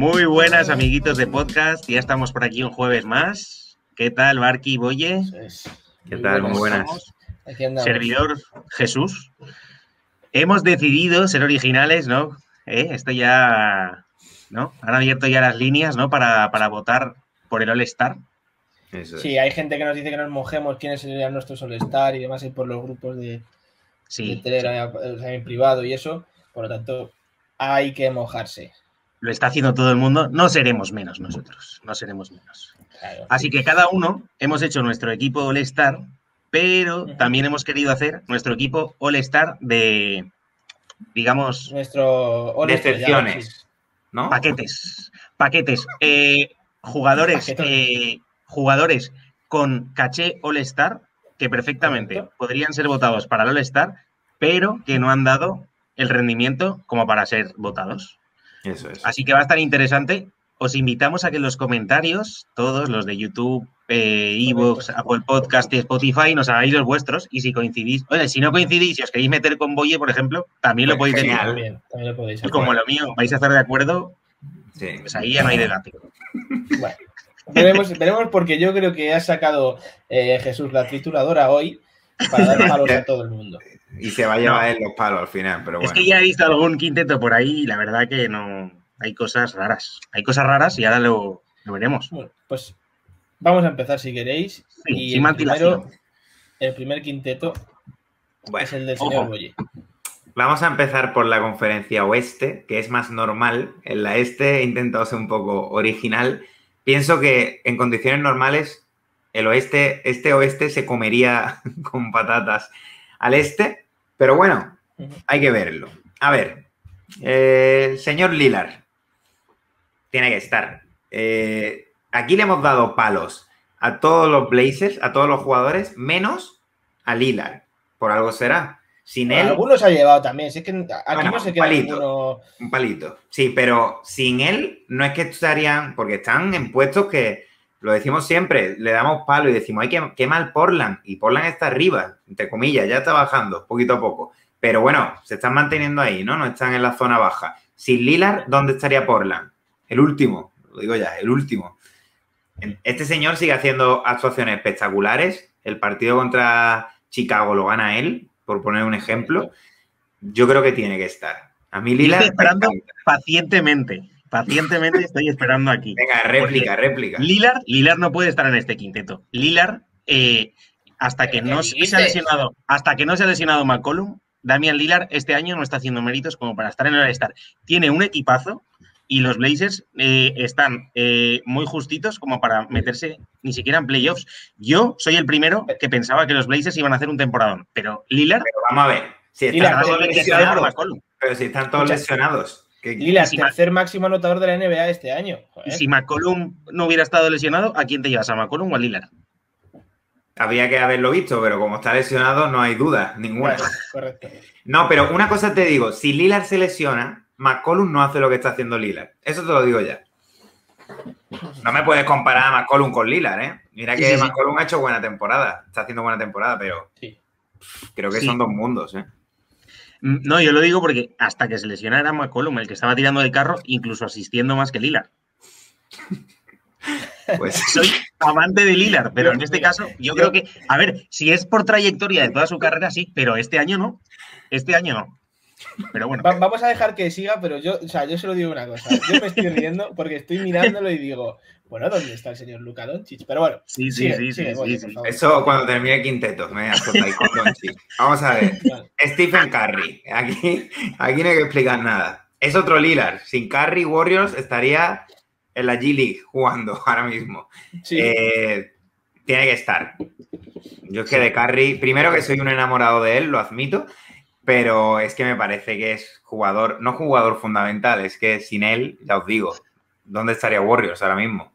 Muy buenas, amiguitos de podcast. Ya estamos por aquí un jueves más. ¿Qué tal, Barky Boye? ¿Qué tal? Muy buenas. Servidor Jesús. Hemos decidido ser originales, ¿no? ¿Eh? Esto ya, ¿no? Han abierto ya las líneas, ¿no? Para, votar por el All-Star. Sí, hay gente que nos dice que nos mojemos quiénes serían nuestros All-Star y demás, y por los grupos de, sí, en privado y eso. Por lo tanto, hay que mojarse. Lo está haciendo todo el mundo. No seremos menos nosotros. No seremos menos. Así que cada uno hemos hecho nuestro equipo All-Star, pero también hemos querido hacer nuestro equipo All-Star de, digamos, nuestro Decepciones, ¿no? Paquetes. Paquetes. Eh, jugadores, eh, jugadores con caché All-Star que perfectamente podrían ser votados para el All-Star, pero que no han dado el rendimiento como para ser votados. Eso es. Así que va a estar interesante. Os invitamos a que en los comentarios, todos los de YouTube, eh, Evox, Apple Podcast y Spotify, nos hagáis los vuestros. Y si coincidís, oye, si no coincidís, si os queréis meter con Boye, por ejemplo, también lo podéis decir. También, lo podéis hacer. Como lo mío, vais a estar de acuerdo, pues ahí ya no hay debate. Bueno, veremos, veremos porque yo creo que ha sacado eh, Jesús la trituradora hoy para dar palos a todo el mundo. Y se va a llevar él los palos al final, pero bueno. Es que ya he visto algún quinteto por ahí y la verdad que no. Hay cosas raras. Hay cosas raras y ahora lo, veremos. Bueno, pues vamos a empezar si queréis. y el, primero, el primer quinteto es el del señor Boye. Vamos a empezar por la conferencia oeste, que es más normal. En la este he intentado ser un poco original. Pienso que en condiciones normales el oeste, este oeste se comería con patatas al este, pero bueno, hay que verlo. A ver, eh, señor Lilar, tiene que estar. Eh, aquí le hemos dado palos a todos los Blazers, a todos los jugadores, menos a Lilar. Por algo será. Sin él. Algunos ha llevado también. es que aquí no se queda un palito, Un palito. Sí, pero sin él no es que estarían. Porque están en puestos que lo decimos siempre, le damos palo y decimos, hay que qué mal Portland. Y Portland está arriba, entre comillas, ya está bajando poquito a poco. Pero bueno, se están manteniendo ahí, ¿no? No están en la zona baja. Sin Lillard, ¿dónde estaría Portland? El último, lo digo ya, el último. Este señor sigue haciendo actuaciones espectaculares. El partido contra Chicago lo gana él, por poner un ejemplo. Yo creo que tiene que estar. A mí Lillard... Estoy esperando pacientemente. Pacientemente estoy esperando aquí. Venga, réplica, réplica. Lillard, Lillard no puede estar en este quinteto. Lillard, eh, hasta que no se ha lesionado, hasta que no se ha lesionado McCollum, Damian Lillard este año no está haciendo méritos como para estar en el All-Star. Tiene un equipazo y los Blazers eh, están eh, muy justitos como para meterse ni siquiera en playoffs. Yo soy el primero que pensaba que los Blazers iban a hacer un temporadón, pero Lillard. Pero vamos a ver. Si están todos lesionados. Pero si están todos lesionados. Lillard, si tercer máximo anotador de la NBA este año. Si McCollum no hubiera estado lesionado, ¿a quién te llevas? ¿A McCollum o a Lillard? Habría que haberlo visto, pero como está lesionado, no hay duda ninguna. correcto. No, pero una cosa te digo: si Lillard se lesiona, McCollum no hace lo que está haciendo Lillard. Eso te lo digo ya. No me puedes comparar a McCollum con Lillard, ¿eh? Mira que McCollum ha hecho buena temporada. Está haciendo buena temporada, pero creo que son dos mundos, ¿eh? No, yo lo digo porque hasta que se lesionara McCollum, el que estaba tirando del carro, incluso asistiendo más que Lillard. Pues soy amante de Lillard, pero en este caso yo creo que, a ver, si es por trayectoria de toda su carrera, sí, pero este año no. Este año no. Pero bueno. vamos a dejar que siga, pero yo, o sea, yo se lo digo una cosa. Yo me estoy riendo porque estoy mirándolo y digo, bueno, ¿dónde está el señor Luca Doncic? Pero bueno. Sí, sí, sí, sí, Eso cuando termine el quinteto, me con Doncic. Vamos a ver. Stephen Curry. Aquí, aquí no hay que explicar nada. Es otro Lillard. Sin Curry, Warriors estaría en la G League jugando ahora mismo. Eh, tiene que estar. Yo es que de Curry, primero que soy un enamorado de él, lo admito, pero es que me parece que es jugador, no jugador fundamental, es que sin él, ya os digo, ¿dónde estaría Warriors ahora mismo?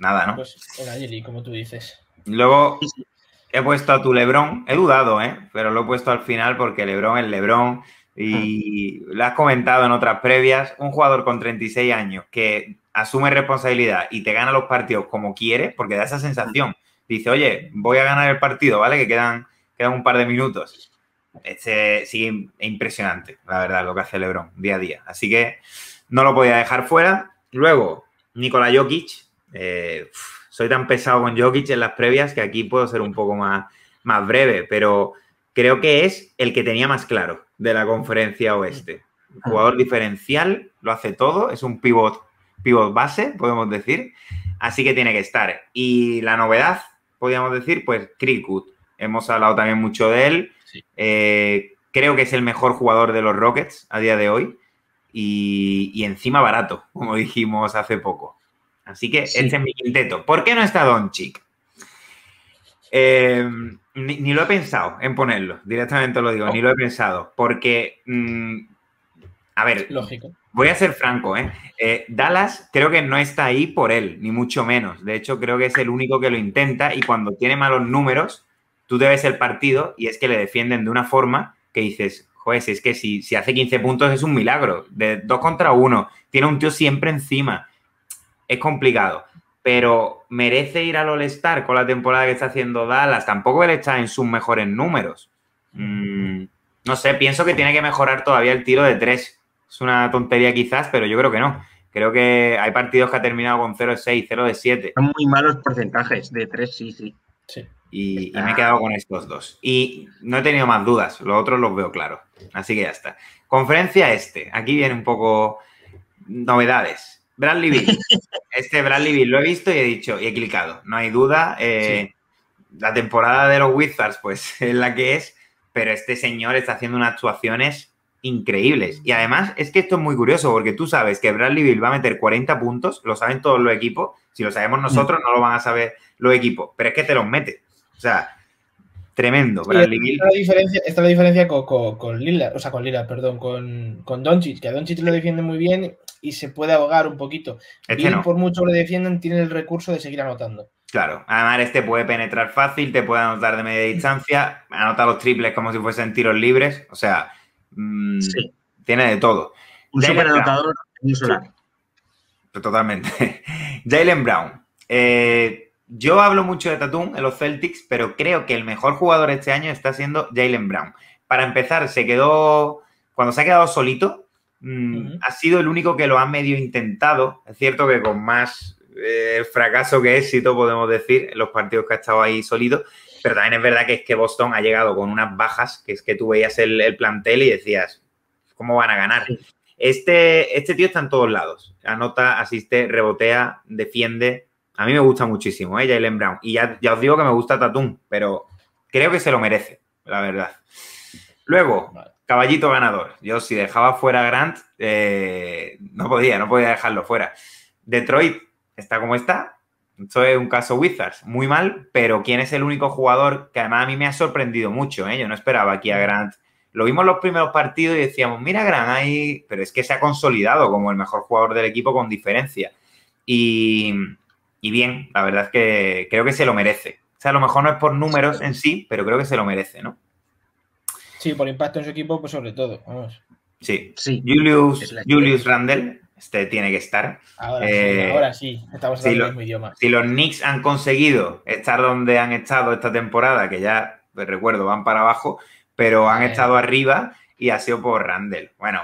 Nada, ¿no? Pues como tú dices. Luego he puesto a tu Lebron, he dudado, ¿eh? Pero lo he puesto al final porque Lebron es Lebron y hmm. lo has comentado en otras previas, un jugador con 36 años que asume responsabilidad y te gana los partidos como quiere, porque da esa sensación. Dice, oye, voy a ganar el partido, ¿vale? Que quedan, quedan un par de minutos. este sigue impresionante, la verdad, lo que hace LeBron día a día. Así que no lo podía dejar fuera. Luego, Nikola Jokic. Eh, soy tan pesado con Jokic en las previas que aquí puedo ser un poco más, más breve, pero creo que es el que tenía más claro de la conferencia oeste. jugador diferencial, lo hace todo, es un pivot, pivot base, podemos decir. Así que tiene que estar. Y la novedad, podríamos decir, pues Cricut. Hemos hablado también mucho de él. Eh, creo que es el mejor jugador de los Rockets a día de hoy. Y, encima barato, como dijimos hace poco. Así que este es mi quinteto. ¿Por qué no está Doncic? Eh, ni, lo he pensado en ponerlo, directamente lo digo, ni lo he pensado, porque, mm, a ver, lógico. Voy a ser franco, ¿eh? ¿eh? Dallas creo que no está ahí por él, ni mucho menos. De hecho, creo que es el único que lo intenta y cuando tiene malos números, tú debes el partido y es que le defienden de una forma que dices, joder, es que si, si hace 15 puntos es un milagro, de dos contra uno, tiene un tío siempre encima. Es complicado, pero merece ir al All-Star con la temporada que está haciendo Dallas. Tampoco él está en sus mejores números. Mm, no sé, pienso que tiene que mejorar todavía el tiro de tres es una tontería quizás, pero yo creo que no. Creo que hay partidos que ha terminado con 0 de 6, 0 de 7. Son muy malos porcentajes de 3, sí, sí. Y, me he quedado con estos dos. Y no he tenido más dudas, los otros los veo claros. Así que ya está. Conferencia este. Aquí viene un poco novedades. Bradley Bill. Este Bradley Bill lo he visto y he dicho, y he clicado. No hay duda. Eh, la temporada de los Wizards, pues es la que es, pero este señor está haciendo unas actuaciones increíbles. Y además es que esto es muy curioso porque tú sabes que Bradley Bill va a meter 40 puntos, lo saben todos los equipos. Si lo sabemos nosotros, no lo van a saber los equipos, pero es que te los mete. O sea, tremendo. Bradley Bill. Esta, la diferencia, esta es la diferencia con, con, Lila, o sea, con Lila, perdón, con, con Doncic, que a Doncic lo defiende muy bien y se puede ahogar un poquito. y por mucho le defiendan, tiene el recurso de seguir anotando. Claro, además este puede penetrar fácil, te puede anotar de media distancia, anota los triples como si fuesen tiros libres, o sea, Mm, sí. Tiene de todo. Un super anotador solar. Totalmente. Jalen Brown. Eh, yo hablo mucho de Tatum en los Celtics, pero creo que el mejor jugador este año está siendo Jalen Brown. Para empezar, se quedó. Cuando se ha quedado solito, mm, ha sido el único que lo ha medio intentado. Es cierto que con más eh, fracaso que éxito, podemos decir, en los partidos que ha estado ahí solito. Pero también es verdad que es que Boston ha llegado con unas bajas, que es que tú veías el, plantel y decías, ¿cómo van a ganar? Este, este tío está en todos lados. Anota, asiste, rebotea, defiende. A mí me gusta muchísimo, ¿eh? Jalen Brown. Y ya, ya os digo que me gusta Tatum, pero creo que se lo merece, la verdad. Luego, caballito ganador. Yo si dejaba fuera a Grant, eh, no podía, no podía dejarlo fuera. Detroit está como está, esto es un caso Wizards, muy mal, pero ¿quién es el único jugador que además a mí me ha sorprendido mucho? Eh? Yo no esperaba aquí a mm. Grant. Lo vimos en los primeros partidos y decíamos, mira Grant ahí, pero es que se ha consolidado como el mejor jugador del equipo con diferencia. Y, bien, la verdad es que creo que se lo merece. O sea, a lo mejor no es por números en sí, pero creo que se lo merece, ¿no? Sí, por impacto en su equipo, pues sobre todo. Vamos. Sí, sí. Julius, Julius Randle este tiene que estar. Ahora, sí, eh, ahora sí, estamos hablando el mismo idioma. Si los Knicks han conseguido estar donde han estado esta temporada, que ya, pues recuerdo, van para abajo, pero han estado arriba y ha sido por Randall. Bueno,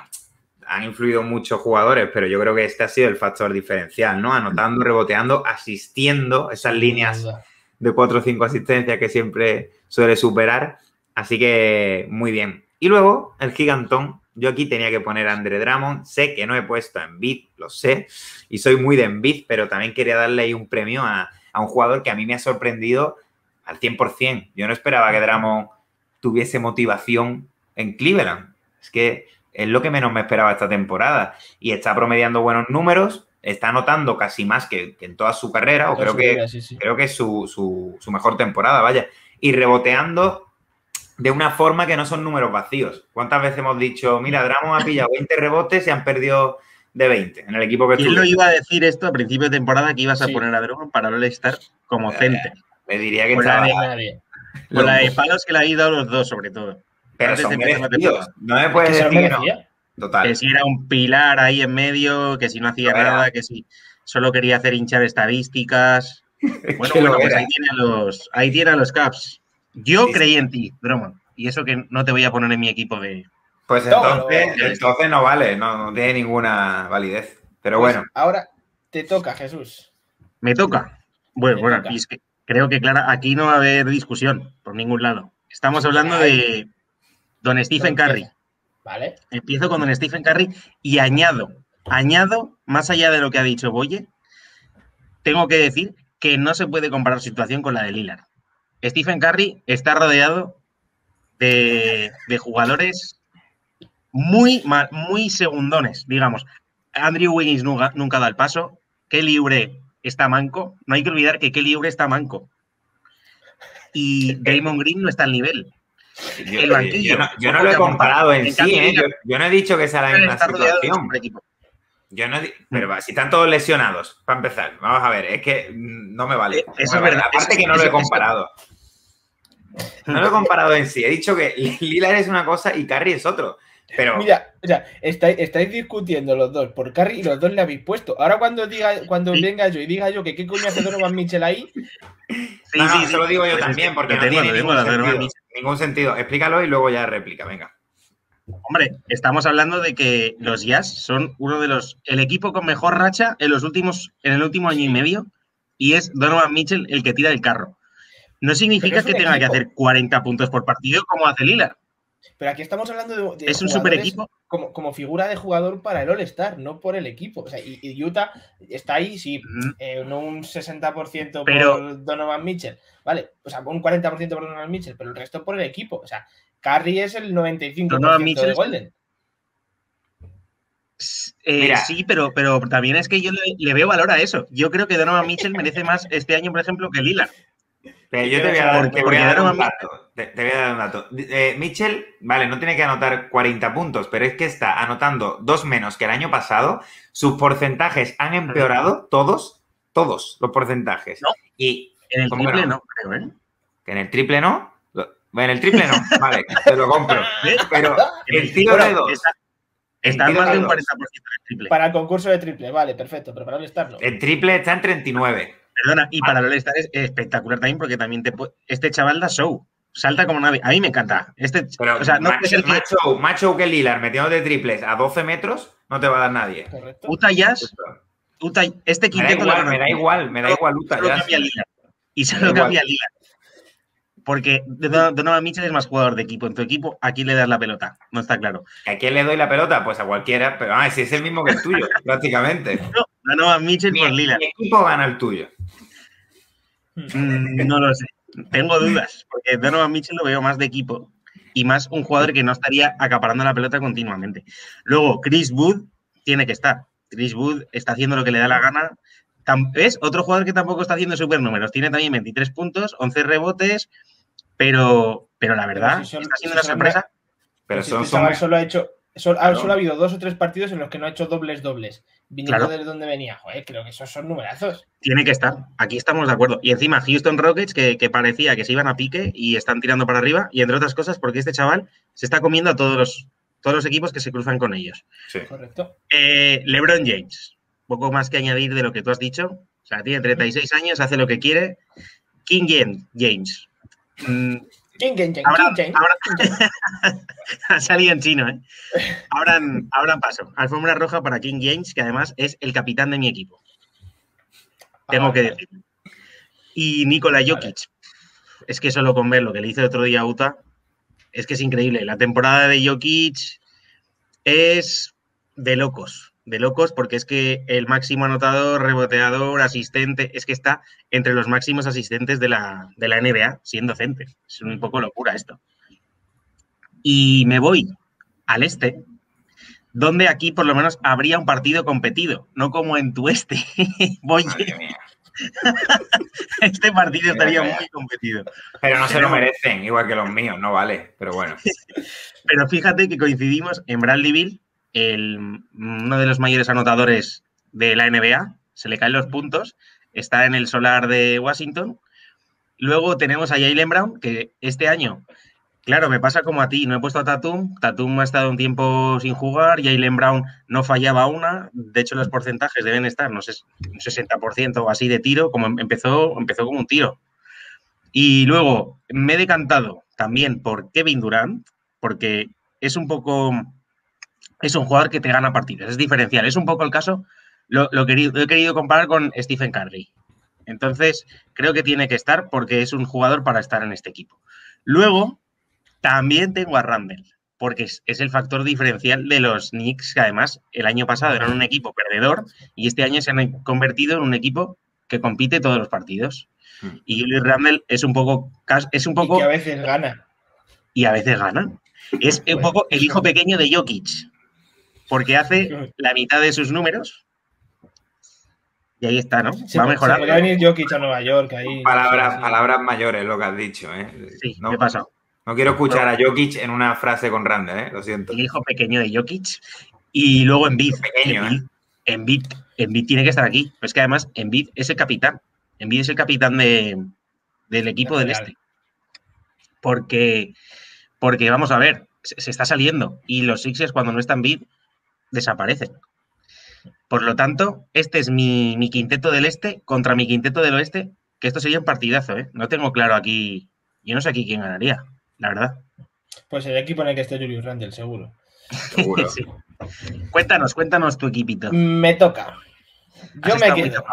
han influido muchos jugadores, pero yo creo que este ha sido el factor diferencial, ¿no? Anotando, reboteando, asistiendo esas líneas de 4 o 5 asistencias que siempre suele superar. Así que muy bien. Y luego el gigantón yo aquí tenía que poner a Andre Drummond. Sé que no he puesto a Embiid, lo sé. Y soy muy de Embiid, pero también quería darle ahí un premio a, un jugador que a mí me ha sorprendido al 100%. Yo no esperaba que Drummond tuviese motivación en Cleveland. Es que es lo que menos me esperaba esta temporada. Y está promediando buenos números, está anotando casi más que, en toda su carrera, o creo que, creo que es su, su, mejor temporada, vaya. Y reboteando de una forma que no son números vacíos. ¿Cuántas veces hemos dicho, mira, Dramos ha pillado 20 rebotes y han perdido de 20 en el equipo que ¿Quién lo iba a decir esto a principio de temporada que ibas a poner a Drummond para no estar como eh, center? Me diría que estaba... Con la de palos que le ha ido a los dos, sobre todo. Pero son No me puedes decir que no. Total. Que si era un pilar ahí en medio, que si no hacía nada, que si solo quería hacer hinchar estadísticas. Bueno, bueno, pues ahí tiene los, ahí tiene los caps. Yo creí en ti, Drummond. Y eso que no te voy a poner en mi equipo de. Pues entonces, entonces no vale, no, tiene ninguna validez. Pero pues bueno. Ahora te toca, Jesús. Me toca. Bueno, bueno, creo que Clara, aquí no va a haber discusión por ningún lado. Estamos hablando de Don Stephen Curry. Vale. Empiezo con Don Stephen Curry y añado, añado, más allá de lo que ha dicho Boye, tengo que decir que no se puede comparar su situación con la de Lillard. Stephen Curry está rodeado de, jugadores muy, muy segundones, digamos. Andrew Wiggins nunca, nunca da el paso. Kelly Oubre está manco. No hay que olvidar que Kelly Oubre está manco. Y Damon Green no está al nivel. Yo, el banquillo, yo, no, lo he comparado en, sí, ¿eh? yo, no he dicho que sea la misma situación. Yo no, pero mm. si están todos lesionados, para empezar, vamos a ver, es que no me vale. Eh, eso es verdad. Aparte que no lo he comparado. No lo he comparado en sí. He dicho que Lillard es una cosa y Carry es otro. Pero... Mira, o sea, estáis, estáis, discutiendo los dos por Carry y los dos le habéis puesto. Ahora cuando diga, cuando venga yo y diga yo que qué coño hace Donovan Mitchell ahí. Sí, no, sí, se lo digo yo también, porque no tiene ningún, sentido, ningún sentido. Explícalo y luego ya réplica, venga. Hombre, estamos hablando de que los Jazz son uno de los. el equipo con mejor racha en los últimos. en el último año y medio. Y es Donovan Mitchell el que tira el carro. No significa que tenga que hacer 40 puntos por partido como hace Lillard. Pero aquí estamos hablando de. es un super equipo. Como, como, figura de jugador para el All-Star, no por el equipo. O sea, y, Utah está ahí, sí, eh, no un 60% por Donovan Mitchell. Vale, o sea, un 40% por Donovan Mitchell, pero el resto por el equipo. O sea, Curry es el 95% Donovan Mitchell de Golden. Eh, sí, pero, pero también es que yo le, veo valor a eso. Yo creo que Donovan Mitchell merece más este año, por ejemplo, que Lillard. Pero yo te voy a dar, un dato. Te, voy a dar un dato. Eh, Mitchell, vale, no tiene que anotar 40 puntos, pero es que está anotando dos menos que el año pasado. Sus porcentajes han empeorado, todos, todos los porcentajes. No. Y en el triple no? creo, ¿eh? en el triple no. Bueno, en el triple no, vale, te lo compro. Pero el tiro de dos. Está, más de un 40% del triple. Para el concurso de triple, vale, perfecto, pero para el Star no. El triple está en 39. Perdona, y para el All-Star es espectacular también porque también te este chaval da show. Salta como nadie. A mí me encanta. Este, o sea, no macho, macho, macho que Lilar metiendo de triples a 12 metros no te va a dar nadie. Correcto. Utah Jazz. este quinteto me da igual, me da igual, me da igual Utah Jazz. Y solo cambia Lilar. Porque Donovan Mitchell es más jugador de equipo. En tu equipo, ¿a quién le das la pelota? No está claro. ¿A quién le doy la pelota? Pues a cualquiera. Pero ah, si es el mismo que el tuyo, prácticamente. No, Donovan Mitchell por Lila. Mi equipo gana el tuyo. Mm, no lo sé. Tengo dudas, porque Donovan Mitchell lo veo más de equipo y más un jugador que no estaría acaparando la pelota continuamente. Luego, Chris Wood tiene que estar. Chris Wood está haciendo lo que le da la gana. ¿Ves? Otro jugador que tampoco está haciendo super números. Tiene también 23 puntos, 11 rebotes, pero, pero la verdad, está siendo una sorpresa. Pero son, este solo ha hecho, solo, ha habido dos o tres partidos en los que no ha hecho dobles dobles. Viniendo de donde venía. Joder, creo que esos son numerazos. Tiene que estar. Aquí estamos de acuerdo. Y encima Houston Rockets, que, parecía que se iban a pique y están tirando para arriba. Y entre otras cosas, porque este chaval se está comiendo a todos los, todos los equipos que se cruzan con ellos. Sí. Correcto. Eh, LeBron James. Poco más que añadir de lo que tú has dicho. O sea, tiene 36 años, hace lo que quiere. King James. Mm, King James. ha salido en chino, ¿eh? Abran, paso. Alfombra roja para King James, que además es el capitán de mi equipo. Tengo que decir. Y Nikola Jokic. Es que solo con ver lo que le hizo el otro día a Utah, es que es increíble. La temporada de Jokic es de locos de locos porque es que el máximo anotador, reboteador, asistente, es que está entre los máximos asistentes de la, de la NBA siendo docente. Es un poco locura esto. Y me voy al este, donde aquí por lo menos habría un partido competido, no como en tu este. voy. este partido estaría muy competido. Pero no se lo merecen, igual que los míos, no vale, pero bueno. pero fíjate que coincidimos en Bradley Bill uno de los mayores anotadores de la NBA, se le caen los puntos, está en el solar de Washington. Luego tenemos a Jalen Brown, que este año, claro, me pasa como a ti, no he puesto a Tatum, Tatum ha estado un tiempo sin jugar, Jalen Brown no fallaba una, de hecho los porcentajes deben estar, no sé, un 60% o así de tiro, como empezó, empezó como un tiro. Y luego me he decantado también por Kevin Durant, porque es un poco. Es un jugador que te gana partidas, es diferencial. Es un poco el caso, lo, lo, he querido comparar con Stephen Curry. Entonces, creo que tiene que estar porque es un jugador para estar en este equipo. Luego, también tengo a Randall, porque es, es, el factor diferencial de los Knicks, que además el año pasado eran un equipo perdedor y este año se han convertido en un equipo que compite todos los partidos. Mm. Y Julius Randle es un poco. Es un poco y que a veces gana. Y a veces gana. Es un poco el hijo pequeño de Jokic. Porque hace la mitad de sus números. Y ahí está, ¿no? Va a mejorar. Va a venir Jokic a Nueva York. Ahí, palabras, palabras mayores, lo que has dicho, ¿eh? Sí, no, pasa? No quiero escuchar a Jokic en una frase con Randle, ¿eh? Lo siento. El hijo pequeño de Jokic. Y luego Envid. Pequeño, ¿eh? Envid, Envid tiene que estar aquí. Pero es que además Envid es el capitán. Envid es el capitán de, del equipo del este. Porque, porque, vamos a ver, se, está saliendo. Y los Sixers, cuando no están Envid, desaparecen. Por lo tanto, este es mi, quinteto del este contra mi quinteto del oeste, que esto sería un partidazo, ¿eh? No tengo claro aquí, yo no sé aquí quién ganaría, la verdad. Pues el equipo en el que esté Julius Randle, seguro. Seguro. Cuéntanos, cuéntanos tu equipito. Me toca. Yo me quedo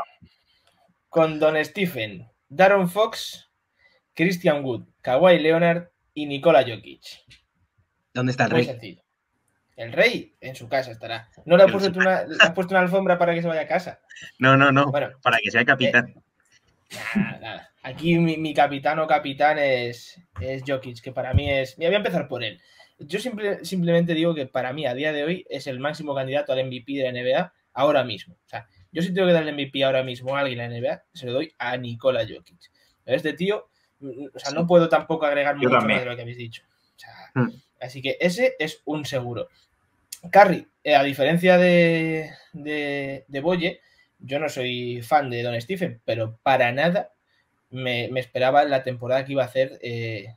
con Don Stephen, Darren Fox, Christian Wood, Kawhi Leonard y Nikola Jokic. ¿Dónde está el Muy rey? sencillo. El rey en su casa estará. ¿No le has puesto, una, puesto una alfombra para que se vaya a casa? No, no, no. Bueno, para que sea capitán. Eh, nada, nada. Aquí mi, capitán o capitán es, es Jokic, que para mí es. Me voy a empezar por él. Yo simplemente digo que para mí, a día de hoy, es el máximo candidato al MVP de la NBA ahora mismo. O sea, yo si tengo que darle MVP ahora mismo a alguien en la NBA, se lo doy a Nikola Jokic. Este tío, o sea, no puedo tampoco agregar mucho más de lo que habéis dicho. Hmm. Así que ese es un seguro. Carry, eh, a diferencia de, de, Boye, yo no soy fan de Don Stephen, pero para nada me, esperaba la temporada que iba a hacer eh,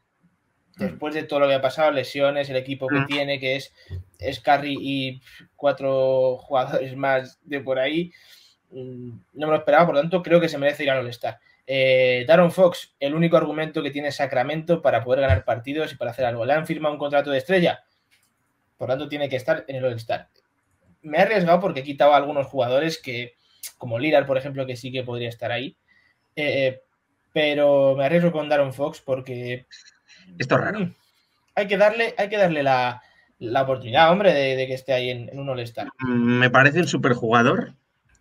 después de todo lo que ha pasado, lesiones, el equipo que mm. tiene, que es, es Carry y cuatro jugadores más de por ahí, mm, no me lo esperaba, por lo tanto creo que se merece ir al All-Star. Eh, Daron Fox, el único argumento que tiene Sacramento para poder ganar partidos y para hacer algo. Le han firmado un contrato de estrella, por tanto tiene que estar en el All-Star. Me he arriesgado porque he quitado a algunos jugadores que, como Lillard, por ejemplo, que sí que podría estar ahí. Eh, pero me arriesgo con Daron Fox porque esto es raro. Hay que darle, hay que darle la, oportunidad, hombre, de, que esté ahí en, un All-Star. Me parece un superjugador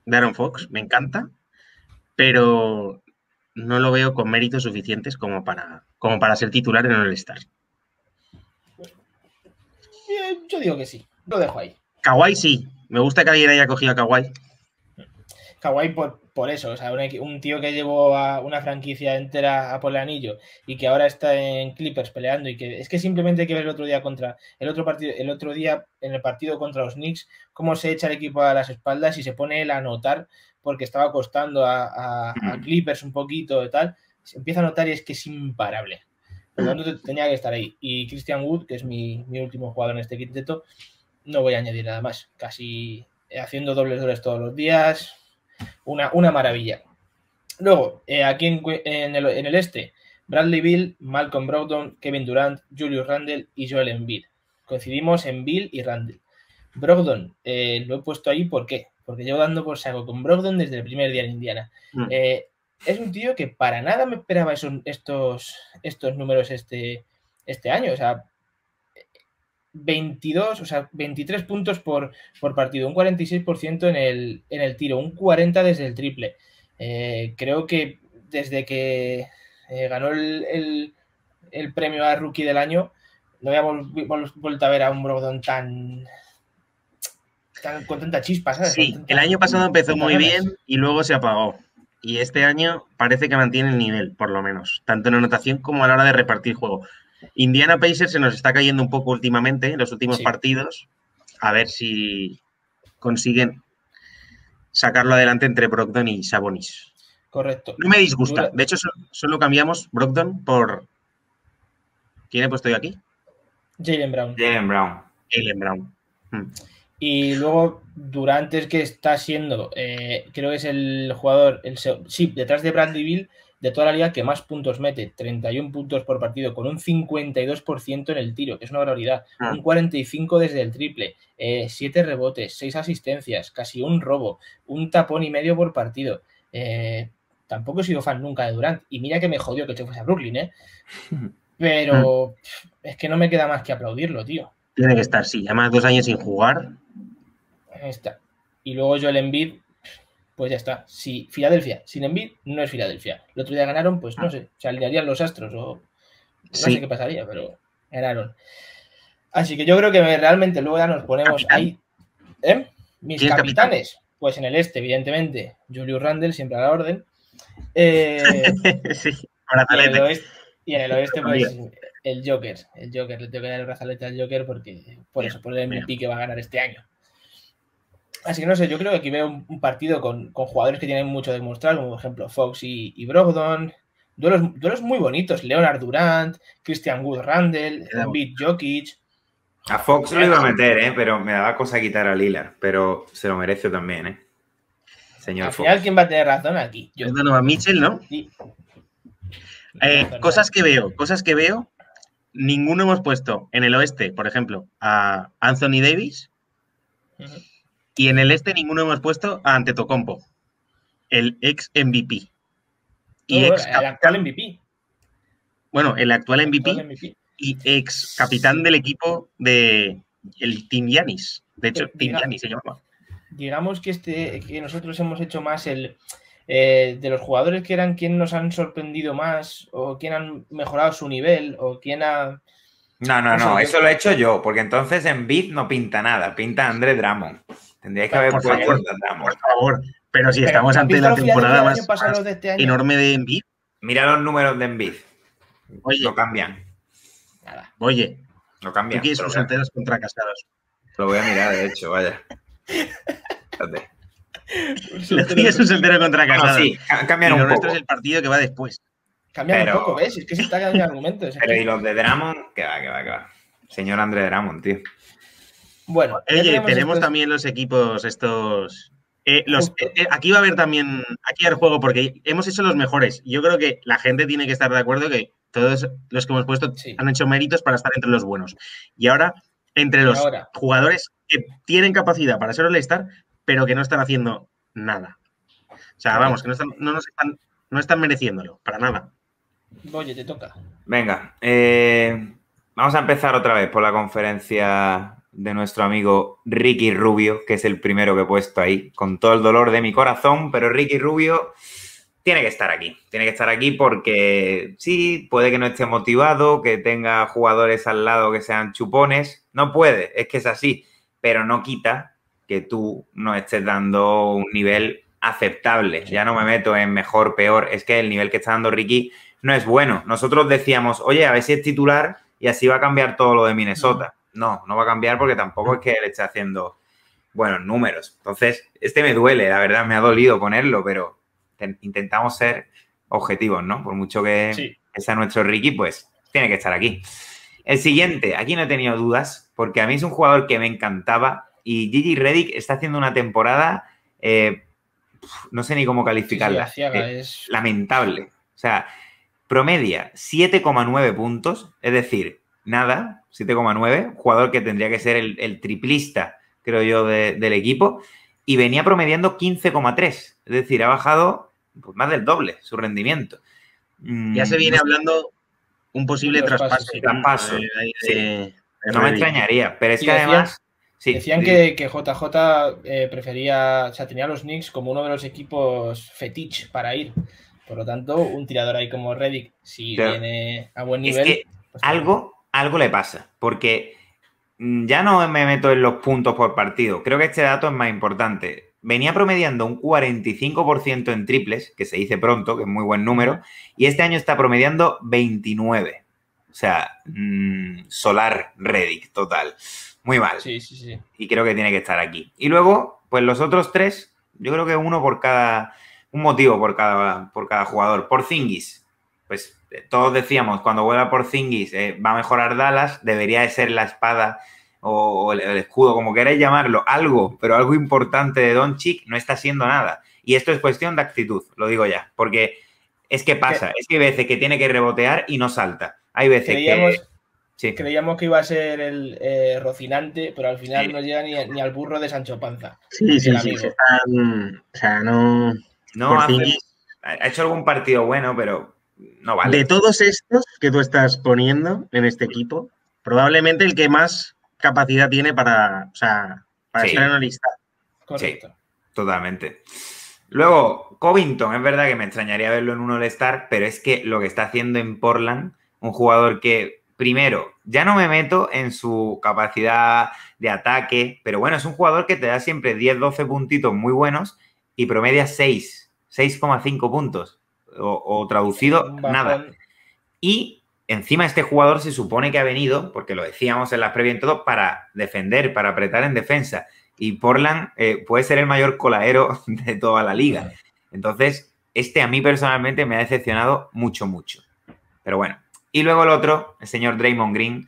de Aaron Fox, me encanta, pero no lo veo con méritos suficientes como para, como para ser titular en el All-Star. Yo digo que sí, lo dejo ahí. Kawhi sí, me gusta que alguien haya cogido a Kawhi. Kawhi por, por eso, o sea, un, tío que llevó a una franquicia entera a por el anillo y que ahora está en Clippers peleando y que es que simplemente hay que ver el otro día contra el otro partido, el otro día en el partido contra los Knicks, cómo se echa el equipo a las espaldas y se pone él a anotar porque estaba costando a, Clippers un poquito y tal, se empieza a notar y es que es imparable. Por lo tanto, tenía que estar ahí. Y Christian Wood, que es mi, mi último jugador en este quinteto, no voy a añadir nada más. Casi haciendo dobles dobles todos los días, una, una maravilla. Luego, eh, aquí en, el, este, Bradley Bill, Malcolm Brogdon, Kevin Durant, Julius Randle y Joel Embiid. Coincidimos en Bill y Randle. Brogdon, eh, lo he puesto ahí, ¿por qué? Porque llevo dando por saco con Brogdon desde el primer día en Indiana. Mm. Eh, es un tío que para nada me esperaba estos, estos números este, este año. O sea, 22, o sea, 23 puntos por, por partido, un 46% en el, en el tiro, un 40 desde el triple. Eh, creo que desde que eh, ganó el, premio a Rookie del año, no habíamos vuelto a ver a un Brogdon tan, con tanta chispa, ¿sabes? Sí, el año pasado empezó muy bien y luego se apagó. Y este año parece que mantiene el nivel, por lo menos, tanto en anotación como a la hora de repartir juego. Indiana Pacers se nos está cayendo un poco últimamente en los últimos partidos. A ver si consiguen sacarlo adelante entre Brogdon y Sabonis. Correcto. No me disgusta. De hecho, solo, cambiamos Brogdon por. ¿Quién he puesto yo aquí? Jalen Brown. Jalen Brown. Jalen Brown. Hmm. Y luego, Durante es que está siendo, eh, creo que es el jugador, el, sí, detrás de Bradley Bill, de toda la liga que más puntos mete, 31 puntos por partido, con un 52% en el tiro, que es una barbaridad, ah. un 45 desde el triple, 7 eh, rebotes, 6 asistencias, casi un robo, un tapón y medio por partido. Eh, tampoco he sido fan nunca de Durant, y mira que me jodió que se fuese a Brooklyn, ¿eh? Pero es que no me queda más que aplaudirlo, tío. Tiene que estar, sí, además dos años sin jugar. Está. Y luego yo el Embiid, pues ya está. Si Filadelfia sin Embiid no es Filadelfia. El otro día ganaron, pues no sé, se alinearían los astros o no sé qué pasaría, pero ganaron. Así que yo creo que realmente luego ya nos ponemos ahí. ¿Eh? Mis capitanes, pues en el este, evidentemente, Julius Randle siempre a la orden. Eh, sí, y, en el oeste, pues el Joker. El Joker, le tengo que dar el brazalete al Joker porque por eso, por el MVP que va a ganar este año. Así que no sé, yo creo que aquí veo un, partido con, jugadores que tienen mucho de demostrar, como por ejemplo Fox y, Brogdon. Duelos, muy bonitos, Leonard Durant, Christian Wood Randall, David Jokic. A Fox lo iba a meter, ¿eh? pero me daba cosa quitar a Lillard, pero se lo merece también, ¿eh? Señor Al final, ¿quién va a tener razón aquí? Yo. a Mitchell, ¿no? Sí. Eh, cosas que veo, cosas que veo. Ninguno hemos puesto en el oeste, por ejemplo, a Anthony Davis. Y en el este ninguno hemos puesto a Antetokounmpo, el ex MVP. Y ex el actual MVP. Bueno, el actual MVP, y ex capitán del equipo de el Team Yanis. De hecho, Team Yanis se llama. Digamos que este que nosotros hemos hecho más el eh, de los jugadores que eran quien nos han sorprendido más o quien han mejorado su nivel o quien ha no, no, no, eso lo he hecho yo, porque entonces en Beat no pinta nada, pinta André Drummond. Tendría que haber por puesto favor, Por favor, pero si estamos ante la temporada más, este enorme de Envid. Mira los números de Envid. Oye. Lo cambian. Nada. Oye. Lo cambian. Aquí sus solteros contra casados. Lo voy a mirar, de hecho, vaya. Espérate. Lo es un soltero contra casados. sí, cambian un poco. es el partido que va después. Cambian un poco, ¿ves? Es que se está quedando argumentos. Pero y los de Dramon, que va, que va, que va. Señor André Dramon, tío. Bueno, tenemos, también los equipos estos. Eh, los, eh, eh, aquí va a haber también, aquí el juego, porque hemos hecho los mejores. Yo creo que la gente tiene que estar de acuerdo que todos los que hemos puesto han hecho méritos para estar entre los buenos. Y ahora, entre los jugadores que tienen capacidad para ser All-Star, pero que no están haciendo nada. O sea, vamos, que no están, no nos están, no están mereciéndolo, para nada. Oye, te toca. Venga, vamos a empezar otra vez por la conferencia de nuestro amigo Ricky Rubio, que es el primero que he puesto ahí, con todo el dolor de mi corazón, pero Ricky Rubio tiene que estar aquí. Tiene que estar aquí porque sí, puede que no esté motivado, que tenga jugadores al lado que sean chupones. No puede, es que es así, pero no quita que tú no estés dando un nivel aceptable. Ya no me meto en mejor, peor, es que el nivel que está dando Ricky no es bueno. Nosotros decíamos, oye, a ver si es titular y así va a cambiar todo lo de Minnesota no, no va a cambiar porque tampoco es que él esté haciendo buenos números. Entonces, este me duele, la verdad, me ha dolido ponerlo, pero intentamos ser objetivos, ¿no? Por mucho que sea nuestro Ricky, pues tiene que estar aquí. El siguiente, aquí no he tenido dudas, porque a mí es un jugador que me encantaba y Gigi Reddick está haciendo una temporada, eh, no sé ni cómo calificarla, eh, es... lamentable. O sea, promedia 7,9 puntos, es decir, nada, 7,9, jugador que tendría que ser el, triplista, creo yo, del equipo, y venía promediando 15,3, es decir, ha bajado pues, más del doble su rendimiento. Ya se viene mm, hablando un posible traspaso. traspaso no me extrañaría, pero es que además... decían que, JJ eh, prefería, o sea, tenía a los Knicks como uno de los equipos fetiche para ir. Por lo tanto, un tirador ahí como Reddick, si viene a buen nivel. Pues algo, algo le pasa, porque mm, ya no me meto en los puntos por partido. Creo que este dato es más importante. Venía promediando un 45% en triples, que se dice pronto, que es muy buen número, y este año está promediando 29. O sea, mm, solar Reddick, total. Muy mal. Sí, sí, sí. Y creo que tiene que estar aquí. Y luego, pues los otros tres, yo creo que uno por cada, un motivo por cada, por cada jugador. Por Zingis, pues todos decíamos, cuando vuelva por Zingis eh, va a mejorar Dallas, debería de ser la espada o, el, escudo, como queráis llamarlo, algo, pero algo importante de Doncic no está siendo nada. Y esto es cuestión de actitud, lo digo ya, porque Es que pasa, es que hay veces que tiene que rebotear y no salta. Hay veces que. Sí. Creíamos que iba a ser el eh, Rocinante, pero al final no llega ni, al burro de Sancho Panza. Sí, sí, sí. o sea, no. No, ha hecho algún partido bueno, pero no vale. De todos estos que tú estás poniendo en este equipo, probablemente el que más capacidad tiene para, o sea, para estar en la lista. Correcto. Sí, totalmente. Luego, Covington, es verdad que me extrañaría verlo en un All-Star, pero es que lo que está haciendo en Portland, un jugador que, primero, ya no me meto en su capacidad de ataque, pero bueno, es un jugador que te da siempre 10, 12 puntitos muy buenos y promedia 6, 6,5 puntos. O, traducido, nada. Y encima este jugador se supone que ha venido, porque lo decíamos en las previas en todo, para defender, para apretar en defensa y Portland eh, puede ser el mayor colaero de toda la liga. Entonces, este a mí personalmente me ha decepcionado mucho, mucho. Pero bueno. Y luego el otro, el señor Draymond Green.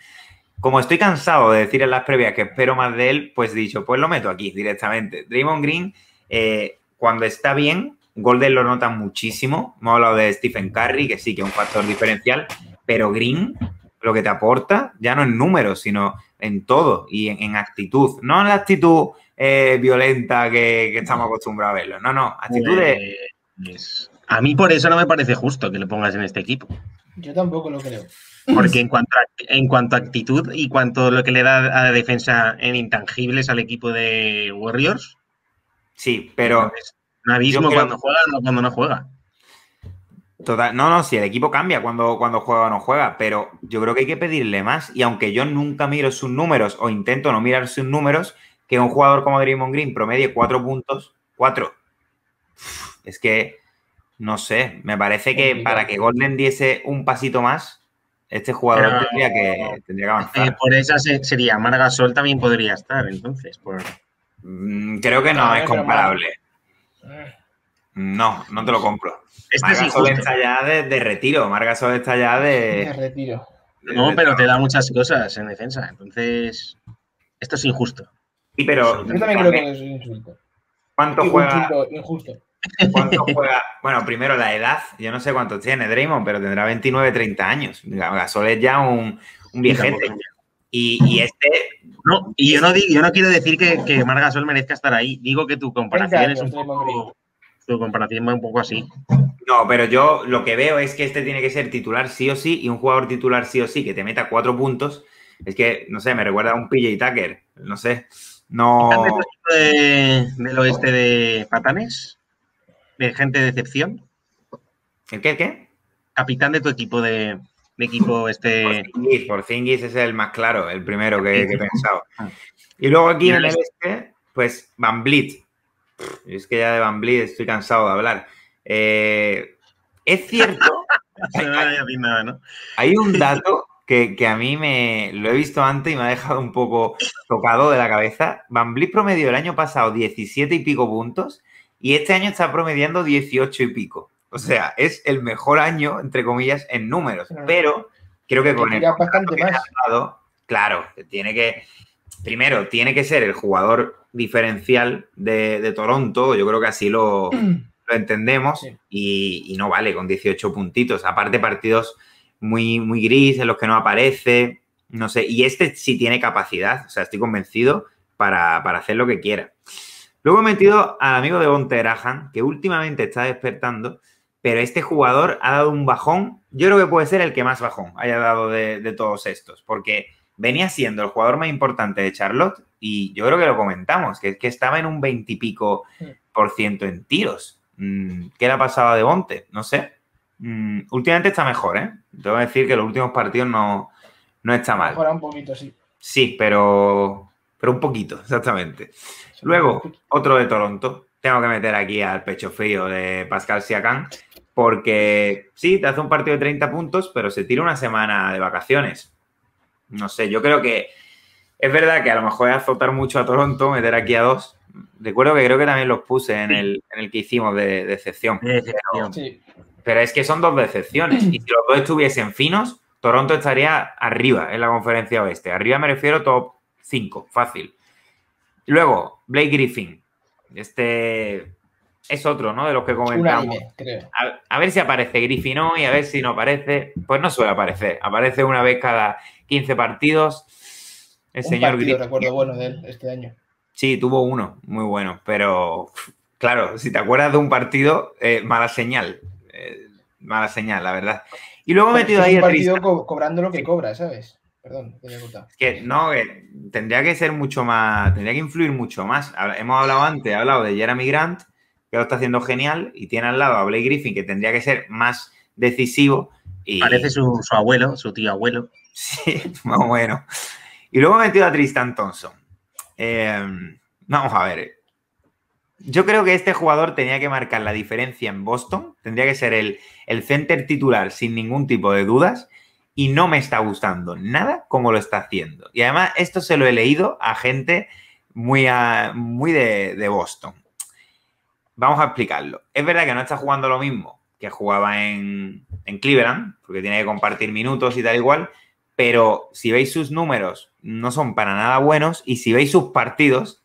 Como estoy cansado de decir en las previas que espero más de él, pues dicho, pues lo meto aquí directamente. Draymond Green, eh, cuando está bien, Golden lo nota muchísimo. Hemos hablado de Stephen Curry, que sí que es un factor diferencial, pero Green lo que te aporta ya no en números, sino en todo y en, actitud. No en la actitud eh, violenta que, estamos acostumbrados a verlo. No, no, actitud de... Pues, a mí por eso no me parece justo que le pongas en este equipo. Yo tampoco lo creo. Porque en cuanto a, en cuanto a actitud y cuanto a lo que le da a la defensa en intangibles al equipo de Warriors. Sí, pero. Un abismo cuando juega o cuando no juega no, no, si el equipo cambia cuando, cuando juega o no juega, pero yo creo que hay que pedirle más. Y aunque yo nunca miro sus números o intento no mirar sus números, que un jugador como Draymond Green promedie cuatro puntos, cuatro. Es que, no sé, me parece que para que Golden diese un pasito más, este jugador tendría, que, tendría, que, avanzar. Eh, por esa sería Margasol también podría estar, entonces. Mm, creo que no, es comparable. No, no te lo compro. Este Margasol está ya de, retiro. Margasol está ya de. De retiro. No, pero te da muchas cosas en defensa. Entonces, esto es injusto. Sí, pero. Yo también creo que es injusto. ¿Cuánto juega? Injusto. ¿Cuánto juega? Bueno, primero la edad. Yo no sé cuánto tiene Draymond, pero tendrá 29, 30 años. Gasol es ya un, un viejete. Y, y, este. No, y yo no, digo, yo no quiero decir que, que Margasol merezca estar ahí. Digo que tu comparación es un poco tu comparación va un poco así. No, pero yo lo que veo es que este tiene que ser titular sí o sí y un jugador titular sí o sí que te meta cuatro puntos. Es que, no sé, me recuerda a un PJ Tucker. No sé. No. De, del oeste de Patanes? ¿De gente de excepción? ¿El qué? ¿El qué? Capitán de tu equipo de, equipo este. Por Zingis es el más claro, el primero que, he pensado. Y luego aquí en el este, pues Van Blit, es que ya de Van estoy cansado de hablar. Eh, es cierto. hay, un dato que, a mí me lo he visto antes y me ha dejado un poco tocado de la cabeza. Van promedió el año pasado 17 y pico puntos y este año está promediando 18 y pico. O sea, es el mejor año, entre comillas, en números. Pero creo que con el claro, tiene que. Primero, tiene que ser el jugador diferencial de, Toronto, yo creo que así lo, entendemos y, no vale con 18 puntitos. Aparte partidos muy, muy gris en los que no aparece, no sé, y este sí tiene capacidad, o sea, estoy convencido para, hacer lo que quiera. Luego he metido al amigo de Bonterahan, que últimamente está despertando, pero este jugador ha dado un bajón, yo creo que puede ser el que más bajón haya dado de, de todos estos, porque venía siendo el jugador más importante de Charlotte y yo creo que lo comentamos, que, que estaba en un veintipico por ciento en tiros. Mm, ¿Qué le ha pasado a Devonte? No sé. Mm, últimamente está mejor, ¿eh? Tengo que decir que los últimos partidos no, no está mal. Mejora un poquito, sí. Sí, pero, pero un poquito, exactamente. Luego, otro de Toronto. Tengo que meter aquí al pecho frío de Pascal Siakam, porque sí, te hace un partido de 30 puntos, pero se tira una semana de vacaciones. No sé, yo creo que es verdad que a lo mejor es azotar mucho a Toronto, meter aquí a dos. Recuerdo que creo que también los puse en, el, que hicimos de, decepción. Pero, es que son dos decepciones. Y si los dos estuviesen finos, Toronto estaría arriba en la conferencia oeste. Arriba me refiero top 5, fácil. Luego, Blake Griffin. Este es otro, ¿no? De los que comentamos. A, ver si aparece Griffin hoy, a ver si no aparece. Pues no suele aparecer. Aparece una vez cada 15 partidos. El señor partido, recuerdo bueno de él este año. Sí, tuvo uno, muy bueno. Pero, claro, si te acuerdas de un partido, eh, mala señal. Eh, mala señal, la verdad. Y luego he metido ahí un partido cobrando lo que cobra, ¿sabes? Perdón, que no, que tendría que ser mucho más, tendría que influir mucho más. Hemos hablado antes, he hablado de Jeremy Grant, que lo está haciendo genial, y tiene al lado a Blake Griffin, que tendría que ser más decisivo. Y... Parece su, abuelo, su tío abuelo. Sí, más bueno. Y luego he metido a Tristan Thompson. Em, vamos a ver. Yo creo que este jugador tenía que marcar la diferencia en Boston. Tendría que ser el, el center titular sin ningún tipo de dudas y no me está gustando nada como lo está haciendo. Y además esto se lo he leído a gente muy, muy de, Boston. Vamos a explicarlo. Es verdad que no está jugando lo mismo que jugaba en, en Cleveland, porque tiene que compartir minutos y tal igual, pero si veis sus números no son para nada buenos y si veis sus partidos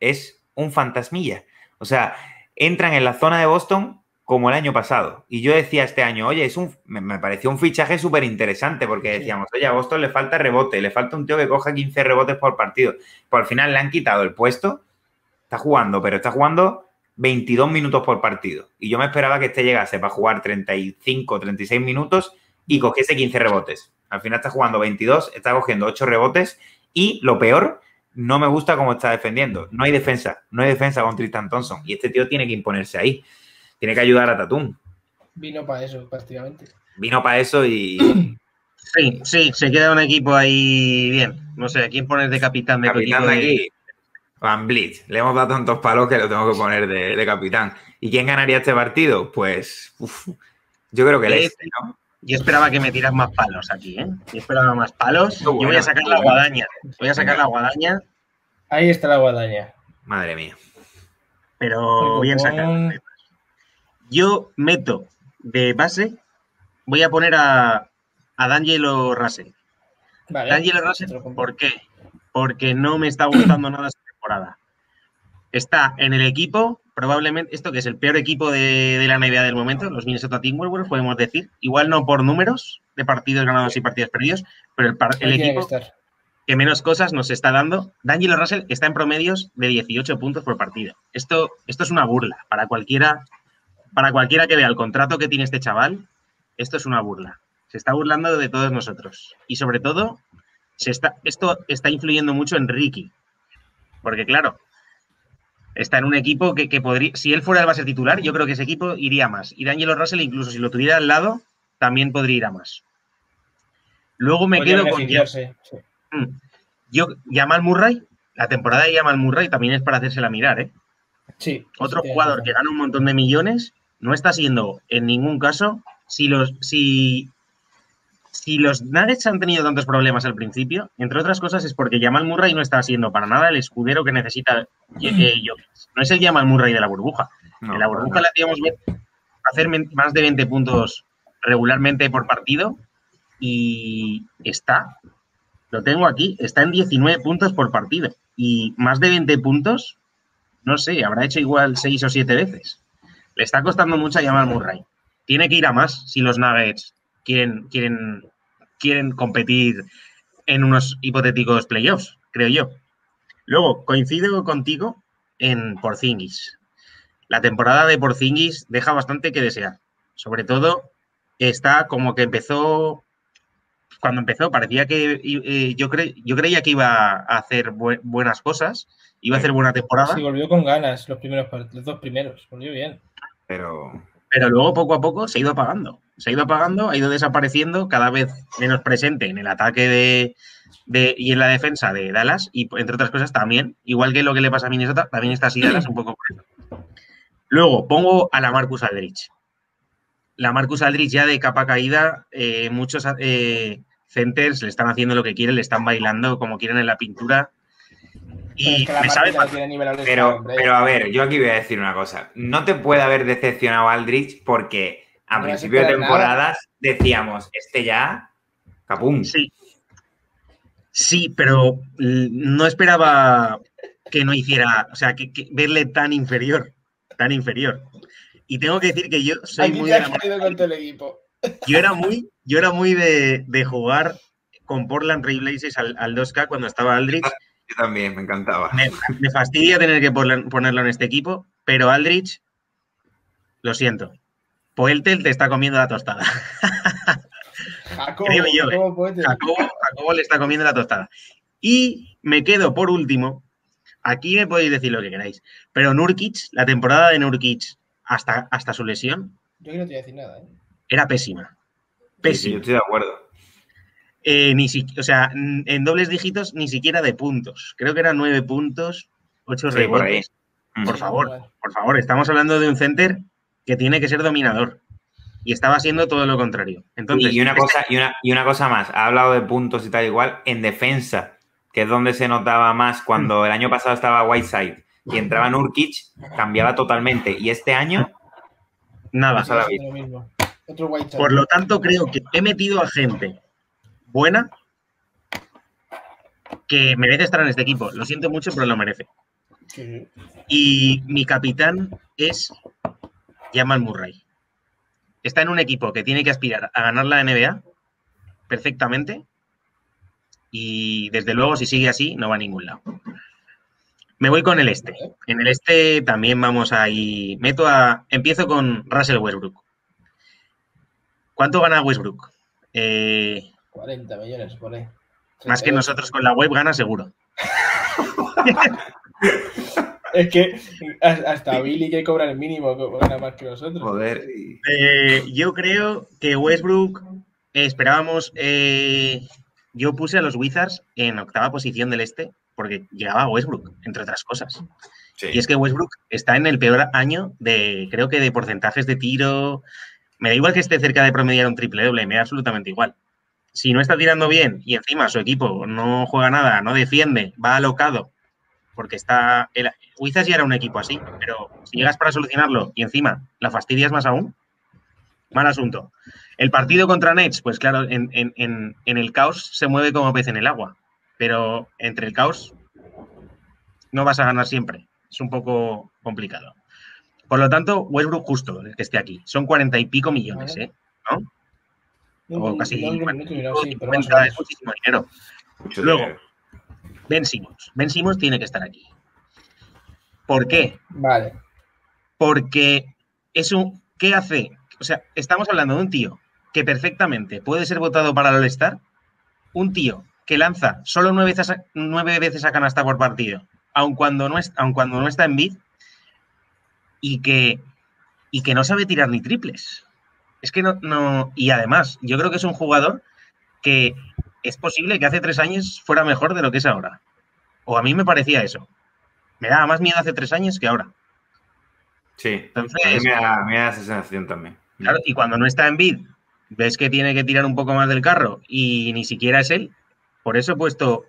es un fantasmilla. O sea, entran en la zona de Boston como el año pasado. Y yo decía este año, oye, es un, me, pareció un fichaje súper interesante porque decíamos, oye, a Boston le falta rebote, le falta un tío que coja 15 rebotes por partido. Pues al final le han quitado el puesto, está jugando, pero está jugando 22 minutos por partido. Y yo me esperaba que este llegase para jugar 35, 36 minutos y cogiese 15 rebotes. Al final está jugando 22, está cogiendo 8 rebotes y lo peor, no me gusta cómo está defendiendo. No hay defensa, no hay defensa con Tristan Thompson y este tío tiene que imponerse ahí tiene que ayudar a Tatum. Vino para eso, prácticamente. Vino para eso y. Sí, sí, se queda un equipo ahí bien. No sé, ¿a quién poner de capitán de capitán de aquí? Van Blitz. Le hemos dado tantos palos que lo tengo que poner de, capitán. ¿Y quién ganaría este partido? Pues yo creo que el este, ¿no? Yo esperaba que me tiras más palos aquí, ¿eh? Yo esperaba más palos. yo voy a sacar la guadaña. Voy a sacar la guadaña. Ahí está la guadaña. Madre mía. Pero bien sacado. Yo meto de base, voy a poner a, a D'Angelo Russell. Vale, D'Angelo Russell, ¿por qué? Porque no me está gustando nada temporada. Está en el equipo, probablemente, esto que es el peor equipo de, la NBA del momento, los Minnesota Timberwolves, podemos decir. Igual no por números de partidos ganados y partidos perdidos, pero el, equipo que menos cosas nos está dando. D'Angelo Russell está en promedios de 18 puntos por partido. Esto, esto es una burla para cualquiera para cualquiera que vea el contrato que tiene este chaval, esto es una burla. Se está burlando de todos nosotros. Y sobre todo, se está, esto está influyendo mucho en Ricky. Porque claro, está en un equipo que, podría, si él fuera el base titular, yo creo que ese equipo iría más. Y D'Angelo Russell, incluso si lo tuviera al lado, también podría ir a más. Luego me quedo con... Mm. Yo, Yamal Murray, la temporada de Yamal Murray también es para hacérsela mirar, ¿eh? Sí. Otro jugador que gana un montón de millones no está siendo en ningún caso, si los, si, si los Nuggets han tenido tantos problemas al principio, entre otras cosas es porque Jamal Murray no está siendo para nada el escudero que necesita eh, No es el Jamal Murray de la burbuja. en la burbuja le hacíamos ver hacer más de 20 puntos regularmente por partido y está, lo tengo aquí, está en 19 puntos por partido y más de 20 puntos, no sé, habrá hecho igual 6 o 7 veces. Le está costando mucho a Jamal Murray. Tiene que ir a más si los Nuggets quieren, quieren, quieren competir en unos hipotéticos playoffs, creo yo. Luego, coincido contigo en Porzingis. La temporada de Porzingis deja bastante que desear. Sobre todo, está como que empezó. Cuando empezó, parecía que eh, yo, yo creía que iba a hacer buenas cosas, iba a hacer buena temporada. Sí, volvió con ganas los, primeros, los dos primeros, volvió bien. Pero... Pero luego poco a poco se ha ido apagando. Se ha ido apagando, ha ido desapareciendo, cada vez menos presente en el ataque de, y en la defensa de Dallas. Y entre otras cosas también, igual que lo que le pasa a Minnesota, también está así Dallas un poco. Luego pongo a la Marcus Aldrich. La Marcus Aldrich ya de capa caída, eh, muchos eh, centers le están haciendo lo que quieren, le están bailando como quieren en la pintura y pero, pero a ver, yo aquí voy a decir una cosa. No te puede haber decepcionado Aldrich porque a principio de temporadas decíamos, este ya, capum. Sí. Sí, pero no esperaba que no hiciera, o sea, que, verle tan inferior. tan inferior. Y tengo que decir que yo soy muy Yo era muy, yo era muy de, jugar con Portland Trailblazers al, al 2K cuando estaba Aldrich. Yo también, me encantaba. Me, fastidia tener que ponerlo en este equipo, pero Aldrich, lo siento. Poeltel te está comiendo la tostada. Jacobo, Creo yo, ¿eh? Jacobo, le está comiendo la tostada. Y me quedo por último. Aquí me podéis decir lo que queráis. Pero Nurkic, la temporada de Nurkic hasta, hasta su lesión. Yo no te voy a decir nada, ¿eh? Era pésima. Pésima. yo estoy de acuerdo. Eh, ni o sea, en dobles dígitos ni siquiera de puntos. Creo que eran nueve puntos, ocho rebotes. Por, favor, por favor, estamos hablando de un center que tiene que ser dominador. Y estaba siendo todo lo contrario. Entonces, y, una cosa, y, una, y una cosa más, ha hablado de puntos y tal igual, en defensa, que es donde se notaba más cuando el año pasado estaba Whiteside y entraba Nurkic, cambiaba totalmente. Y este año, nada. Por lo tanto, creo que he metido a gente buena que merece estar en este equipo. Lo siento mucho, pero lo merece. Y mi capitán es Jamal Murray. Está en un equipo que tiene que aspirar a ganar la NBA perfectamente y desde luego si sigue así no va a ningún lado. Me voy con el este. En el este también vamos a ir. Meto a. Empiezo con Russell Westbrook. ¿Cuánto gana Westbrook? Eh, 40 millones por ahí. Más que nosotros con la web gana seguro. es que hasta Billy que cobra el mínimo gana más que nosotros. Joder. Eh, yo creo que Westbrook esperábamos. Eh, yo puse a los Wizards en octava posición del este porque llegaba Westbrook, entre otras cosas. Y es que Westbrook está en el peor año de, creo que de porcentajes de tiro. Me da igual que esté cerca de promediar un triple doble, me da absolutamente igual si no está tirando bien y encima su equipo no juega nada, no defiende, va alocado, porque está. El, Wizards ya era un equipo así, pero si llegas para solucionarlo y encima la fastidias más aún, mal asunto. El partido contra Nets, pues claro, en, en, el caos se mueve como pez en el agua, pero entre el caos no vas a ganar siempre. Es un poco complicado. Por lo tanto, Westbrook justo que esté aquí. Son cuarenta y pico millones, ¿eh? ¿No? o casi muchísimo dinero. Luego, Ben Simmons. Ben Simmons tiene que estar aquí. ¿Por qué? Vale. Porque es un. ¿Qué hace? O sea, estamos hablando de un tío que perfectamente puede ser votado para el All-Star. Un tío que lanza solo nueve veces, a, nueve veces a canasta por partido, aun cuando no, es, aun cuando no está en bid, y que, y que no sabe tirar ni triples. Es que no, no. Y además, yo creo que es un jugador que es posible que hace tres años fuera mejor de lo que es ahora. O a mí me parecía eso. Me daba más miedo hace tres años que ahora. Sí. Entonces, a mí me da, esa sensación también. Claro, y cuando no está en bid, ves que tiene que tirar un poco más del carro y ni siquiera es él. Por eso he puesto.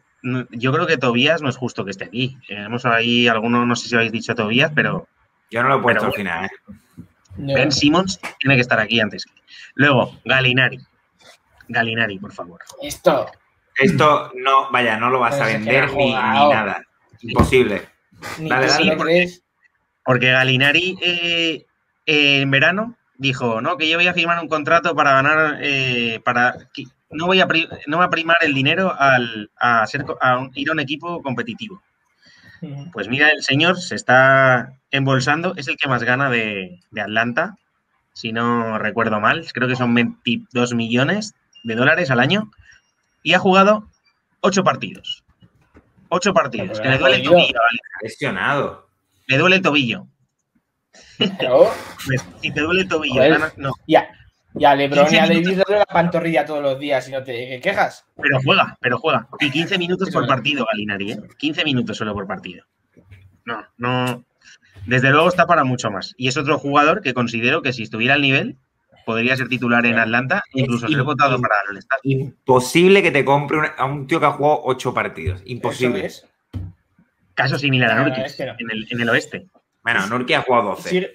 Yo creo que Tobías no es justo que esté aquí. Tenemos ahí algunos, no sé si habéis dicho Tobías, pero. Yo no lo he puesto al final, ¿eh? Ben Simmons tiene que estar aquí antes. Luego, Galinari. Galinari, por favor. Esto. Esto no, vaya, no lo vas a vender ni, nada. Imposible. dale, dale, porque, Galinari eh, en verano dijo, no, que yo voy a firmar un contrato para ganar, eh, para no voy a no a primar el dinero al, a, ser, a ir a un equipo competitivo. Pues mira, el señor se está embolsando, es el que más gana de, Atlanta, si no recuerdo mal, creo que son 22 millones de dólares al año, y ha jugado 8 partidos. 8 partidos, que le duele el tobillo. Lesionado. Le duele el tobillo. Si te duele el tobillo, no. Ya, ya Lebron y a David la pantorrilla todos los días y no te quejas. Pero juega, pero juega. Y 15 minutos por partido, Galinari, ¿eh? 15 minutos solo por partido. No, no. Desde luego está para mucho más. Y es otro jugador que considero que si estuviera al nivel, podría ser titular en Atlanta, incluso ser votado para el. Imposible que te compre a un tío que ha jugado 8 partidos. Imposible. Es. Caso similar a Nurkic en, el, oeste. Bueno, Nurkic ha jugado 12.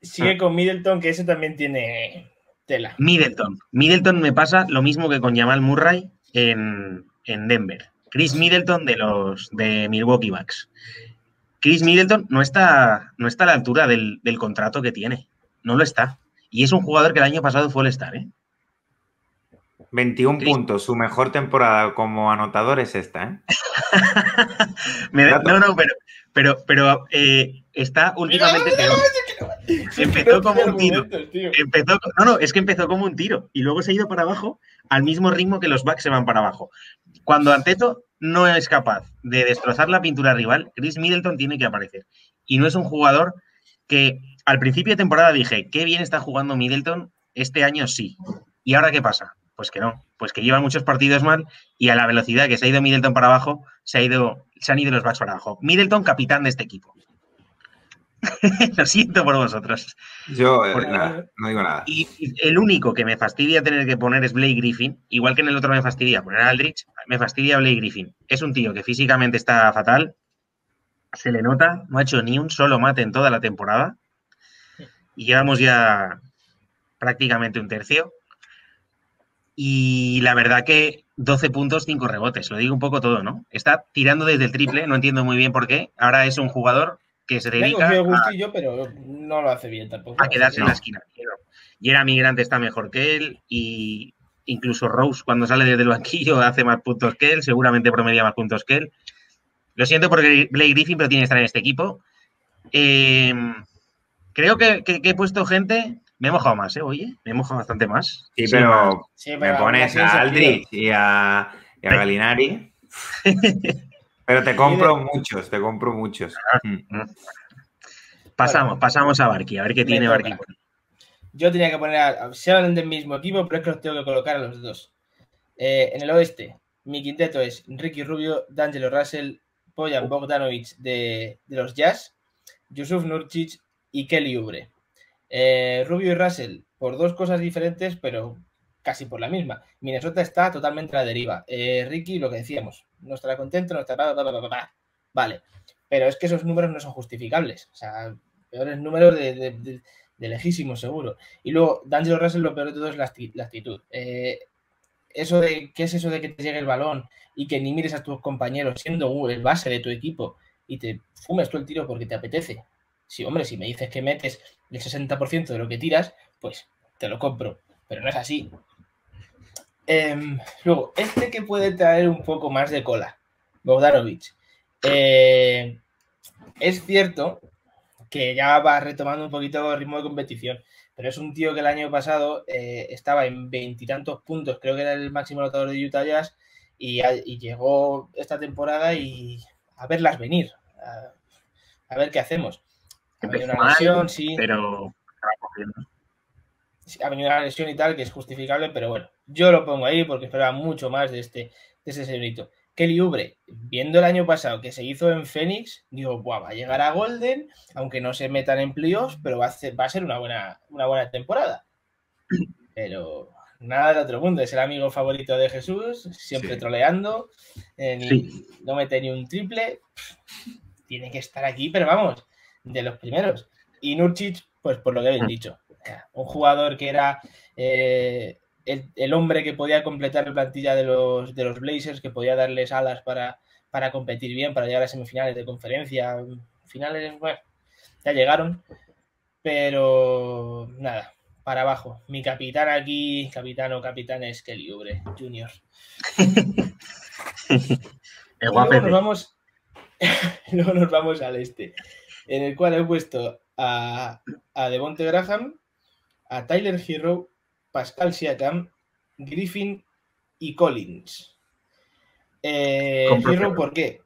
sigue ah. con Middleton, que ese también tiene Middleton. Middleton me pasa lo mismo que con Jamal Murray en, Denver. Chris Middleton de los de Milwaukee Bucks. Chris Middleton no está, no está a la altura del, contrato que tiene. No lo está. Y es un jugador que el año pasado fue el estar, ¿eh? 21 puntos, su mejor temporada como anotador es esta, ¿eh? no, no, pero, pero, pero eh, está últimamente Empezó como un tiro. Empezó, no, no, es que empezó como un tiro y luego se ha ido para abajo al mismo ritmo que los backs se van para abajo. Cuando Anteto no es capaz de destrozar la pintura rival, Chris Middleton tiene que aparecer. Y no es un jugador que al principio de temporada dije, qué bien está jugando Middleton, este año sí. ¿Y ahora qué pasa? Pues que no, pues que lleva muchos partidos mal y a la velocidad que se ha ido Middleton para abajo, se, ha ido, se han ido los backs para abajo. Middleton, capitán de este equipo. Lo siento por vosotros. Yo eh, no digo nada. Y, el único que me fastidia tener que poner es Blake Griffin, igual que en el otro me fastidia poner a Aldrich, me fastidia Blake Griffin. Es un tío que físicamente está fatal, se le nota, no ha hecho ni un solo mate en toda la temporada y llevamos ya prácticamente un tercio. Y la verdad que 12 puntos, 5 rebotes, lo digo un poco todo, ¿no? Está tirando desde el triple, no entiendo muy bien por qué. Ahora es un jugador que se dedica a, pero no lo hace bien tampoco. A quedarse en la esquina. Y era migrante está mejor que él y incluso Rose cuando sale desde el banquillo hace más puntos que él, seguramente promedia más puntos que él. Lo siento porque Blake Griffin, pero tiene que estar en este equipo. Em, creo que, he puesto gente. Me he mojado más, ¿eh? Oye, me he mojado bastante más. Sí, pero, me pones a Aldrich y a, y a Galinari. Pero te compro muchos, te compro muchos. Mm. Pasamos, pasamos a Barky, a ver qué tiene Barky. Yo tenía que poner a. Se hablan del mismo equipo, pero es que los tengo que colocar a los dos. Eh, en el oeste, mi quinteto es Ricky Rubio, D'Angelo Russell, Poyan Bogdanovic de, los Jazz, Yusuf Nurcic y Kelly Ubre. Eh, Rubio y Russell, por dos cosas diferentes, pero casi por la misma. Minnesota está totalmente a la deriva. Eh, Ricky, lo que decíamos, no estará contento, no estará... vale, pero es que esos números no son justificables. O sea, peores números de, lejísimo, seguro. Y luego, D'Angelo Russell, lo peor de todo es la, actitud. Eh, eso de, ¿Qué es eso de que te llegue el balón y que ni mires a tus compañeros siendo el base de tu equipo y te fumes tú el tiro porque te apetece? Sí, hombre, si me dices que metes el 60% de lo que tiras, pues te lo compro. Pero no es así. Em, luego, este que puede traer un poco más de cola, Bogdanovich. Eh, es cierto que ya va retomando un poquito el ritmo de competición, pero es un tío que el año pasado eh, estaba en veintitantos puntos, creo que era el máximo anotador de Utah Jazz, y, llegó esta temporada y a verlas venir, a, ver qué hacemos. Ha venido una lesión, sí. Pero ha venido una lesión y tal, que es justificable, pero bueno, yo lo pongo ahí porque esperaba mucho más de este, de ese señorito. Kelly Ubre, viendo el año pasado que se hizo en Phoenix, digo, va a llegar a Golden, aunque no se metan en playoffs, pero va a ser, va a ser una, buena, una buena temporada. Pero nada de otro mundo, es el amigo favorito de Jesús, siempre troleando, eh, no mete ni un triple, tiene que estar aquí, pero vamos, de los primeros. Y Nurcic, pues por lo que habéis mm. dicho, un jugador que era eh, el, hombre que podía completar la plantilla de los, de los Blazers, que podía darles alas para, para competir bien, para llegar a semifinales de conferencia, finales, bueno, ya llegaron, pero nada, para abajo. Mi capitán aquí, capitán o capitán es Kelly Ubre Junior. luego nos vamos, luego nos vamos al este, en el cual he puesto a, a Devonte Graham, a Tyler Hero Pascal Siakam, Griffin y Collins. Eh, ¿por qué?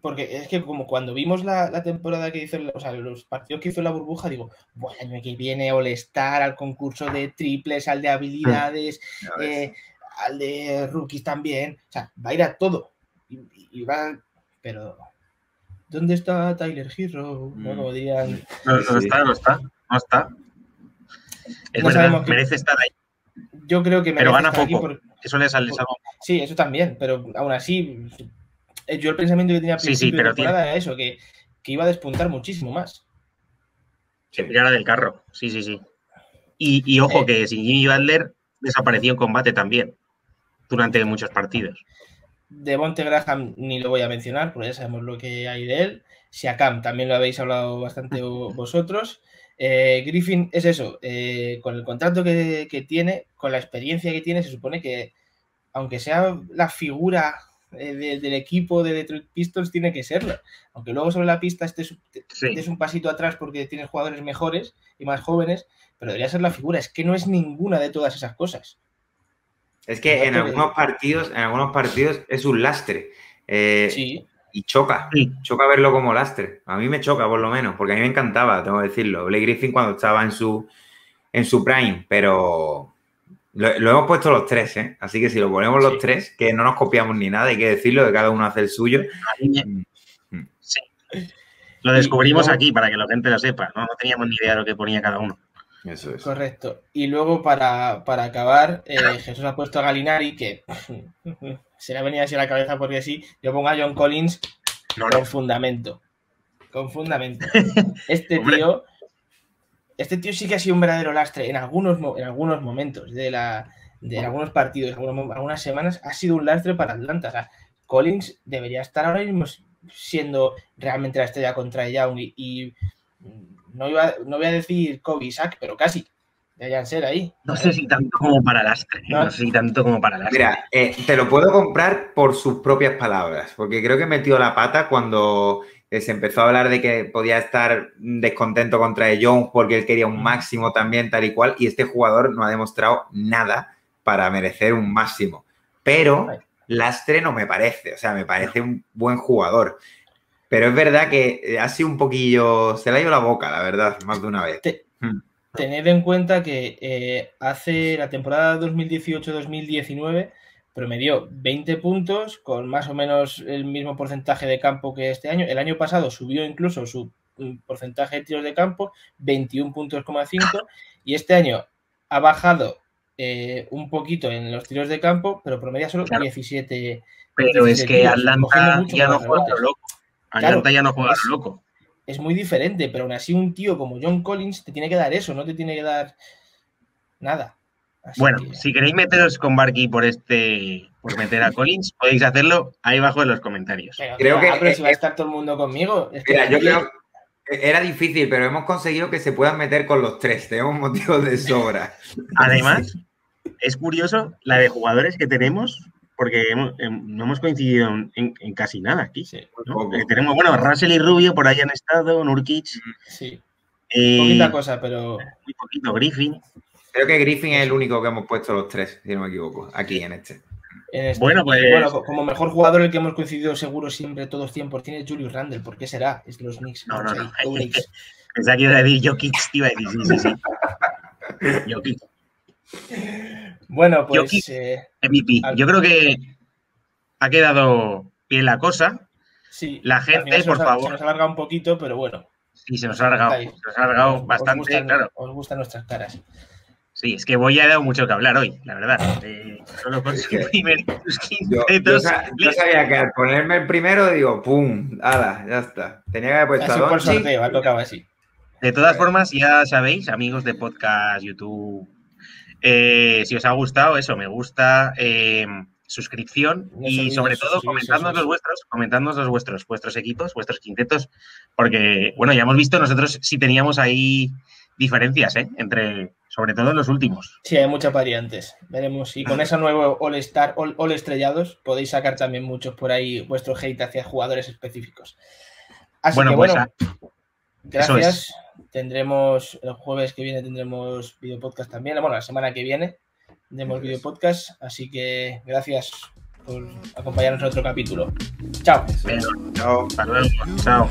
Porque es que como cuando vimos la, temporada que hizo, o sea, los partidos que hizo la burbuja, digo, bueno, el año que viene All-Star, al concurso de triples, al de habilidades, eh, al de rookies también, o sea, va a ir a todo. Y, va, pero ¿dónde está Tyler Hero? No, mm. dirían. No, está, no está, no está. Es verdad, merece estar ahí. Yo creo que Pero gana poco. Eso le sale algo. Sí, eso también, pero aún así, eh, yo el pensamiento que tenía sí, sí, pero era eso, que, iba a despuntar muchísimo más. Se tirara del carro, sí, sí, sí. Y, ojo, eh. que sin Jimmy Butler desapareció en combate también, durante muchos partidos. De Monte Graham ni lo voy a mencionar, porque ya sabemos lo que hay de él. Siakam también lo habéis hablado bastante vosotros. Eh, Griffin es eso, eh, con el contrato que, tiene, con la experiencia que tiene, se supone que, aunque sea la figura eh, del equipo de Detroit Pistons, tiene que serlo. Aunque luego sobre la pista este es un pasito atrás porque tienes jugadores mejores y más jóvenes, pero debería ser la figura. Es que no es ninguna de todas esas cosas. Es que en algunos partidos, en algunos partidos es un lastre. sí y choca, choca verlo como lastre. A mí me choca, por lo menos, porque a mí me encantaba, tengo que decirlo. Blake Griffin cuando estaba en su, en su prime, pero lo, hemos puesto los tres, ¿eh? Así que si lo ponemos los tres, que no nos copiamos ni nada, hay que decirlo, que cada uno hace el suyo. Mm, mm. Sí. Lo descubrimos aquí para que la gente lo sepa, ¿no? No teníamos ni idea de lo que ponía cada uno. Eso es. Correcto. Y luego, para, acabar, eh, Jesús ha puesto a Galinari, que se le ha venido así a la cabeza porque sí. Yo pongo a John Collins con fundamento. Con fundamento. Este tío. Este tío sí que ha sido un verdadero lastre en algunos, en algunos momentos de, la, de algunos partidos, algunas semanas, ha sido un lastre para Atlanta. O sea, Collins debería estar ahora mismo siendo realmente la estrella contra Young y, y no, iba, no voy a decir Kobe Isaac, pero casi. Deberían ser ahí. No sé si tanto como para lastre. ¿eh? No, sé si tanto como para lastre. Mira, eh, te lo puedo comprar por sus propias palabras, porque creo que metió la pata cuando eh, se empezó a hablar de que podía estar descontento contra Jones porque él quería un máximo también, tal y cual, y este jugador no ha demostrado nada para merecer un máximo. Pero lastre no me parece, o sea, me parece un buen jugador. Pero es verdad que eh, ha sido un poquillo, se le ha ido la boca, la verdad, más de una vez. Hmm. Tened en cuenta que eh, hace la temporada 2018-2019 promedió 20 puntos con más o menos el mismo porcentaje de campo que este año. El año pasado subió incluso su mm, porcentaje de tiros de campo, 21 puntos, y este año ha bajado eh, un poquito en los tiros de campo, pero promedia solo 17. Pero es que Atlanta ya no juega loco. Atlanta ya no juega es, loco. Es muy diferente, pero aún así un tío como John Collins te tiene que dar eso, no te tiene que dar nada. bueno, si queréis meteros con Barky por este, por meter a Collins, podéis hacerlo ahí abajo en los comentarios. creo que pero si va a estar todo el mundo conmigo. mira, yo creo que era difícil, pero hemos conseguido que se puedan meter con los tres. Tenemos motivos de sobra. Además, es curioso la de jugadores que tenemos porque em, no hemos coincidido en, casi nada aquí. Eh, tenemos, bueno, Russell y Rubio por ahí han estado, Nurkic. Sí. Eh, Poquita cosa, pero. Muy poquito, Griffin. Creo que Griffin es el único que hemos puesto los tres, si no me equivoco, aquí en este. este. Bueno, pues. Bueno, como mejor jugador, el que hemos coincidido seguro siempre, todos 100%, es Julius Randle. ¿Por qué será? Es los Knicks. No, no, no. Pensaba que iba a decir Jokic, iba a decir, sí, sí, sí. Jokic. Bueno, pues. Eh, Yo creo que ha quedado bien la cosa. Sí. La gente, por favor. Se nos ha alargado un poquito, pero bueno. Sí, se nos ha alargado. Se nos ha alargado bastante, claro. Os gustan nuestras caras. Sí, es que voy a dar mucho que hablar hoy, la verdad. Eh, solo con su primer yo, yo, sabía que al ponerme el primero, digo, ¡pum! ¡Hala! Ya está. Tenía que haber puesto así por sorteo, ha tocado así. De todas formas, ya sabéis, amigos de podcast, YouTube, eh, si os ha gustado, eso, me gusta, eh, suscripción y sobre todo comentadnos los vuestros, comentadnos los vuestros, vuestros equipos, vuestros quintetos, porque, bueno, ya hemos visto nosotros si teníamos ahí diferencias, ¿eh? Entre, sobre todo en los últimos. Sí, hay muchas variantes. Veremos. Y con ese nuevo All Star, All, Estrellados, podéis sacar también muchos por ahí vuestro hate hacia jugadores específicos. Así bueno, que, pues, bueno, gracias. Tendremos el jueves que viene tendremos video podcast también. Bueno, la semana que viene tendremos video podcast. Así que gracias por acompañarnos en otro capítulo. Chao. Chao. Chao. Chao.